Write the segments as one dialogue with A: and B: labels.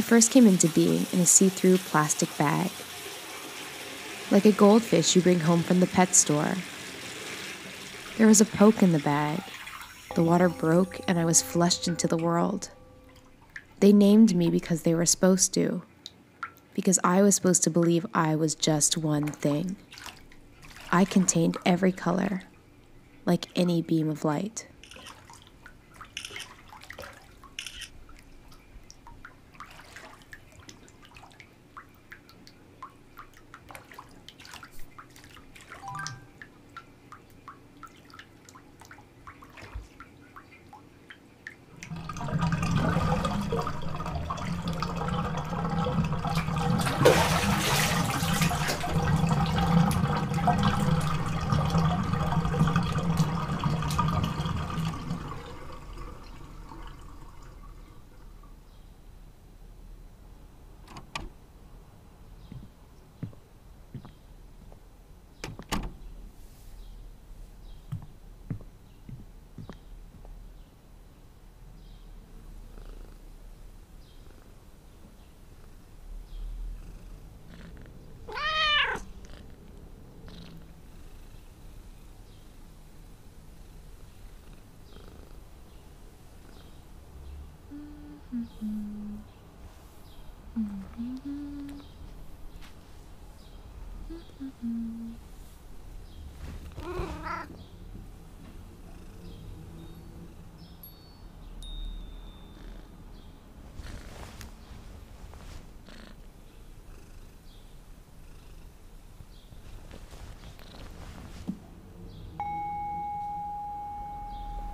A: I first came into being in a see through plastic bag. Like a goldfish you bring home from the pet store. There was a poke in the bag. The water broke and I was flushed into the world. They named me because they were supposed to, because I was supposed to believe I was just one thing. I contained every color, like any beam of light.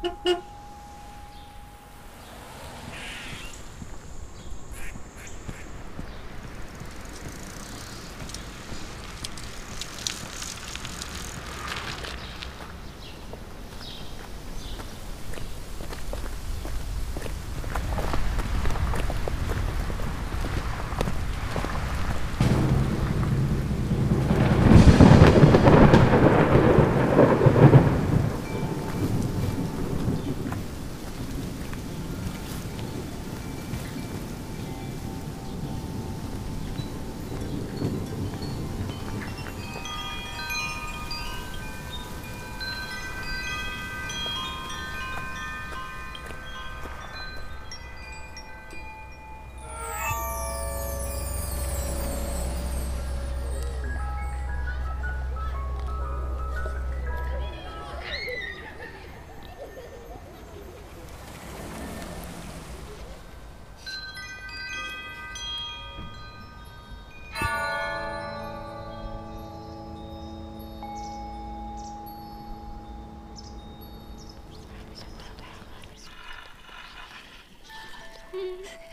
A: Ha ha ha. 嗯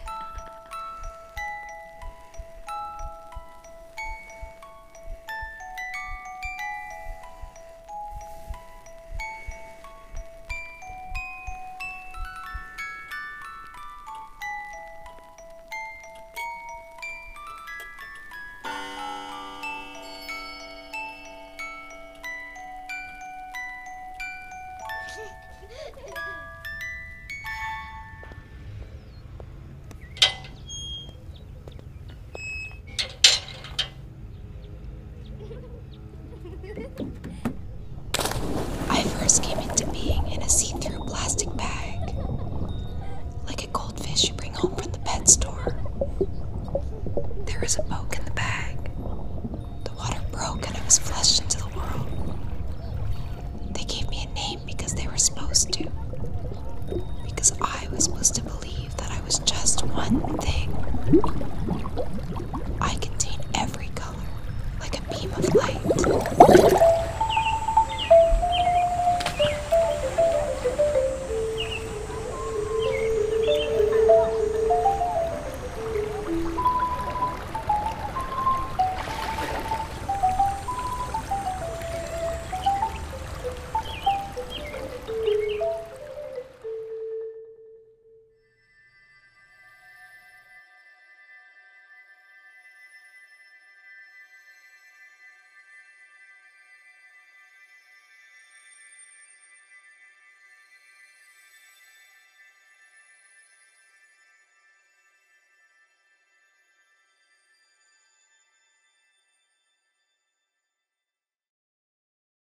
A: supposed to. Because I was supposed to believe that I was just one thing.